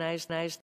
nice nice.